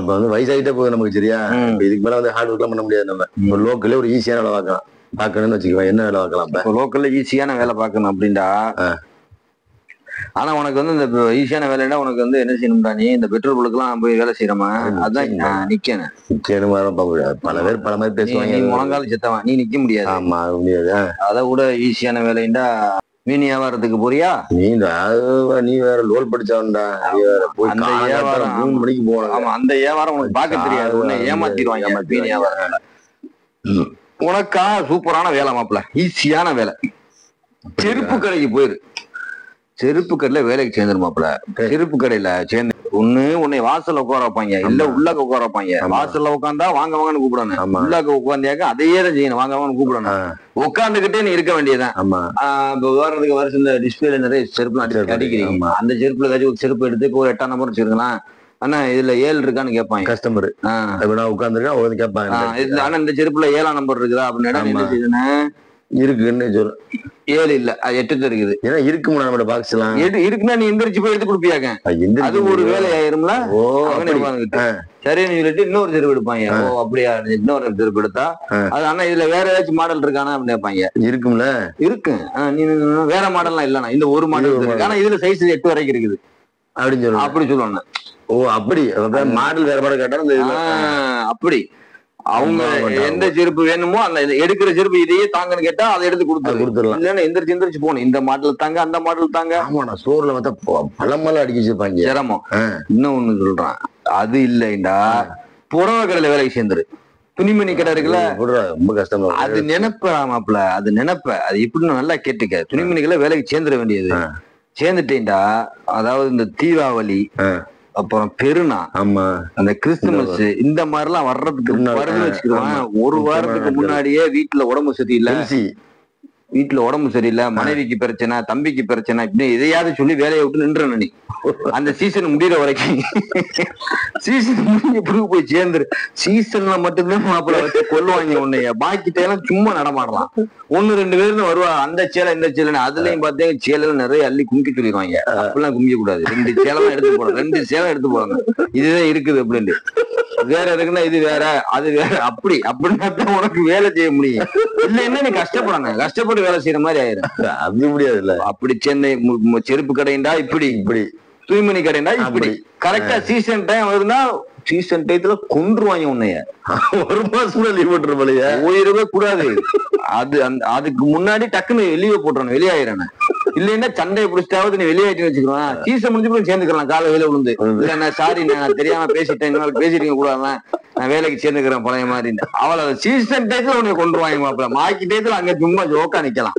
இப்ப வந்து வயசாகிட்டே போகுது நமக்கு சரியா. இப்ப இதுக்கு மேல வந்து ஹார்ட் ஒர்க்லாம் பண்ண முடியாது நம்ம. ஒரு லோக்கல்ல ஒரு ஈஸியான வேலை பார்க்கலாம். பார்க்கணும்னு வச்சுக்கோ என்ன வேலை பார்க்கலாம் இப்ப? இப்போ லோக்கல்ல ஈஸியான வேலை பார்க்கணும் அப்படின்டா. ஆனா உனக்கு வந்து இந்த ஈஸியான வேலைன்னா உனக்கு வந்து என்ன செய்யணும்டா நீ? இந்த பெட்ரோல் பல்லுக்குலாம் போய் வேலை செய்யறமா? அதான் நிக்கணும் முடியாது பல பேர் பல மாதிரி பேசுவாங்க நீ முழங்கால செத்தவன். நீ நிக்க முடியாது. ஆமா முடியாது. அதை விட ஈஸியான வேலைண்டா மீன் வியாபாரத்துக்கு போறியா? நீ நீ வேற லோல் படிச்சவன்டா. நீ வேற போய் அந்த வியாபாரம், மூணு மணிக்கு போகணும் ஆமா அந்த வியாபாரம் உனக்கு பார்க்க தெரியாது. உன்னை ஏமாத்திடுவாங்க. மீன் வியாபாரம். உனக்கா சூப்பரான வேலை மாப்பிள ஈஸியான வேலை. செருப்பு கடைக்கு போயிரு. செருப்பு கடையில வேலைக்கு சேர்ந்துருமாப்ல செருப்பு கடையில சேர்ந்து ஒண்ணு உன்னை வாசல்ல உட்கார வைப்பாங்க. இல்ல. உள்ளக்க உட்கார வைப்பாங்க. வாசல்ல உட்காந்தா வாங்க வாங்கன்னு கூப்பிடணும். உள்ளக்க உட்காந்தியாக்க அதையே தான் செய்யணும். வாங்க வாங்கன்னு கூப்பிடணும். உட்காந்துக்கிட்டே நீ இருக்க ஆஹ் இப்ப உதாரணத்துக்கு வருஷம் இந்த டிஸ்பிளேல நிறைய செருப்பு அடி செருப்பு அடிக்கிறீங்க. அந்த செருப்புல ஏதாச்சும் ஒரு செருப்பு எடுத்து ஒரு எட்டாம் நம்பர் வச்சிருக்கலாம். ஆனா இதுல ஏழு இருக்கான்னு கேட்பாங்க. கஸ்டமர் ஆஹ் கேட்பாங்க. ஆனா இந்த செருப்புல ஏழாம் நம்பர் இருக்குதா? அப்படின்னு என்ன. செய்யுதுன்னா இருக்குன்னு சொல்லு ஏழு இல்ல அது எட்டு இருக்குது. ஏன்னா இருக்குமா நம்ம பாக்ஸ் எல்லாம் இருக்குன்னா நீ எந்திரிச்சு போய் எடுத்து கொடுப்பியாக்க அது ஒரு வேலை ஆயிரும்ல? ஓ சரின்னு சொல்லிட்டு இன்னொரு செருப்பு எடுப்பாங்க. ஓ அப்படியா இன்னொரு செருப்பு எடுத்தா. அது ஆனா இதுல வேற ஏதாச்சும் மாடல் இருக்கானா அப்படின்னு கேட்பாங்க. இருக்கும்ல? இருக்கு. நீ வேற மாடல்லாம் இல்லண்ணா. இந்த ஒரு மாடல் இருக்கு ஆனா இதுல சைஸ் எட்டு வரைக்கும் இருக்குது. அப்படின்னு சொல்லுவாங்க. அப்படி சொல்லுவாங்க. ஓ அப்படி. மாடல் வேற மாதிரி கேட்டா அப்படி. அவங்க ஆமா, ஆமா. எந்த செருப்பு வேணுமோ அந்த எடுக்கிற செருப்பு இதையே தாங்கன்னு கேட்டா அதை எடுத்து அது கொடுத்துரு கொடுத்துடலாம். இல்லன்னா எந்திரிச்சு எந்திரிச்சு போகணும். இந்த மாடல் தாங்க அந்த மாடல் தாங்க. ஆமாடா ஸ்டோர்ல பார்த்தா பழமெல்லாம் அடிக்க வச்சிருப்பாங்க. சிரமம். ஒண்ணு சொல்றான். அது இல்லைண்டா. புடவை கடையில வேலைக்கு சேர்ந்துரு. துணிமணி கடை இருக்குல்ல? ரொம்ப கஷ்டமா அது. நினைப்ப மாப்ள அது நினைப்ப. அது எப்படின்னு நல்லா கேட்டுக்க. துணிமணிகளை வேலைக்கு சேர்ந்துட வேண்டியது. சேர்ந்துட்டேன்டா. அதாவது இந்த தீபாவளி. அப்புறம் பெருநா ஆமா. அந்த கிறிஸ்துமஸ் இந்த மாதிரி எல்லாம் வர்றதுக்கு வருதுன்னு ஆமா. ஒரு வாரத்துக்கு. முன்னாடியே வீட்டுல உடம்பு சரியில்லை. வீட்டுல உடம்பு சரியில்லை மனைவிக்கு பிரச்சனை தம்பிக்கு பிரச்சனை இப்படி எதையாவது சொல்லி வேலையை விட்டு நின்று நீ. அந்த சீசன் முடியிற வரைக்கும். சீசன் முடிஞ்ச பிறகு போய் சேர்ந்துரு. சீசன்ல மட்டும்தான் மாப்பிள்ள வச்சு கொல்லுவாங்க உன்னைய பாக்கிட்ட எல்லாம் சும்மா நடமாடலாம். ஒண்ணு ரெண்டு பேர்னு வருவா. அந்த சேலை இந்த சேலை அதுலயும் பார்த்தீங்க சேலையில நிறைய அள்ளி குமிக்க சொல்லிடுவாங்க. அப்படிலாம் குமிக்க கூடாது ரெண்டு சேலை எடுத்து போடணும். ரெண்டு சேலை எடுத்து போடணும். இதுதான் இருக்குது அப்படின்ட்டு. வேற இருக்குன்னா இது வேற அது வேற. அப்படி அப்படின்னா தான் உனக்கு வேலை செய்ய முடியும். இல்லைன்னா நீ கஷ்டப்படணும். கஷ்டப்பட்டு வேலை செய்யற மாதிரி ஆயிரும். அது முடியாதுல்ல. அப்படி சென்னை செருப்பு கடைண்டா இப்படி. இப்படி. துணிமணி கடைண்டா இப்படி. கரெக்டா சீசன் டைம் வருதுன்னா சீசன் டயத்துல கொன்றுவாங்க உன்னைய. ஒரு மாசம் லீவ் போட்டுரு போலயே. போயிடவே கூடாது. அது அந்த அதுக்கு முன்னாடி டக்குன்னு வெளியே போட்டுறணும். வெளியாயிரணும். இல்லைன்னா சண்டையை பிடிச்சிட்டாவது நீ வெளியாயிட்டு வச்சுக்கிறோம் சீசன் முடிஞ்சு போய் சேர்ந்துக்கலாம். காலை வேலை விழுந்து. இல்ல நான் சாரி நான் தெரியாம பேசிட்டேன். இன்னொரு பேசிருக்க கூடாது நான் வேலைக்கு சேர்ந்துக்கிறேன் பழைய மாதிரி. அவளை சீசன் டயத்துல உன்னை கொண்டுருவாங்க மாப்பிள்ள. மாக்கி டயத்துல அங்க சும்மா ஜோக்கா நிக்கலாம்.